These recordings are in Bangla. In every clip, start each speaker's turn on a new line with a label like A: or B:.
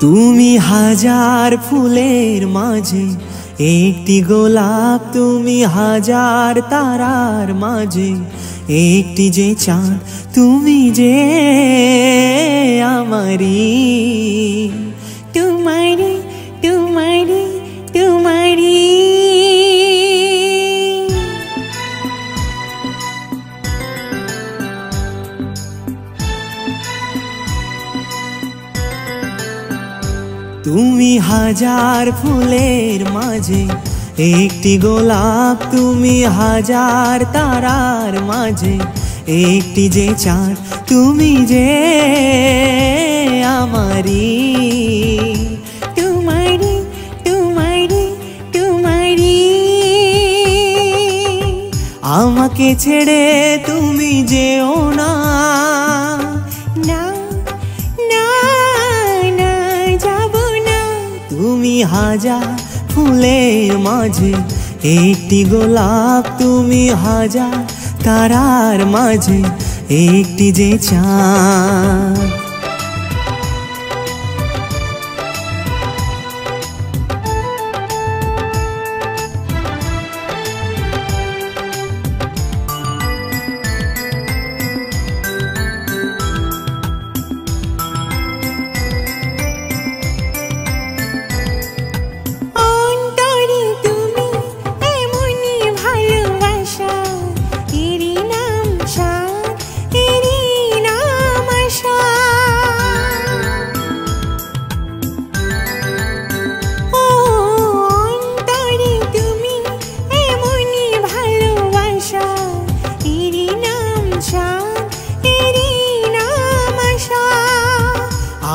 A: তুমি হাজার ফুলের মাঝে, একটি গোলাপ তুমি হাজার তারার মাঝে, একটি যে চাঁদ তুমি যে আমারি তুমি হাজার ফুলের মাঝে, একটি গোলাপ তুমি হাজার তারার মাঝে, একটি যে চাঁদ তুমি যে আমারি আমাকে ছেড়ে তুমি যেও না। হাজার ফুলের মাঝে একটি গোলাপ তুমি হাজার তারার মাঝে একটি যে চাঁদ।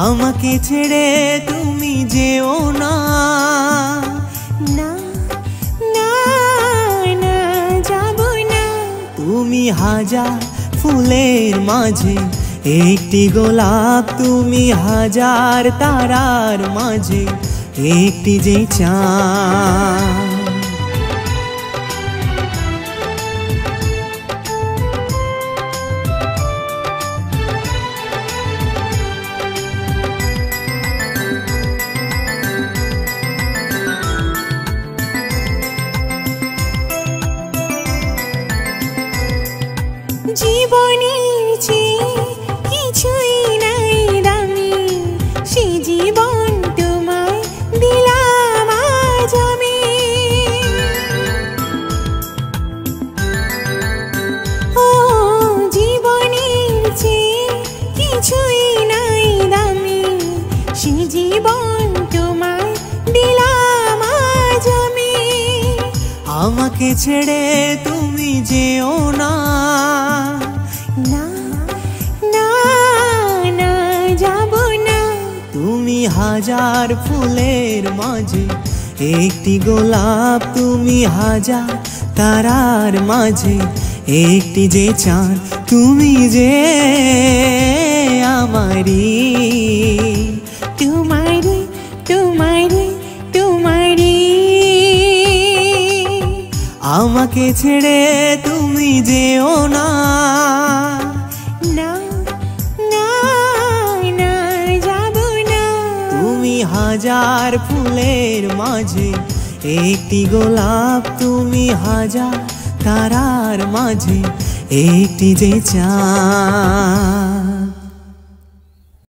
A: আমাকে ছেড়ে তুমি যেও না।
B: না না না না।
A: তুমি হাজার ফুলের মাঝে একটি গোলাপ তুমি হাজার তারার মাঝে একটি যে চাঁদ।
B: জীবনের চেয়ে কিছুই নাই দামি সে জীবন
A: আমাকে ছেড়ে তুমি যেও না।
B: না না না যাব না।
A: তুমি হাজার ফুলের মাঝে একটি গোলাপ তুমি হাজার তারার মাঝে একটি যে চাঁদ তুমি যে আমারি
B: তোমারি
A: আমাকে ছেড়ে তুমি যেও
B: না।
A: তুমি হাজার ফুলের মাঝে একটি গোলাপ তুমি হাজার তারার মাঝে একটি যে চাঁদ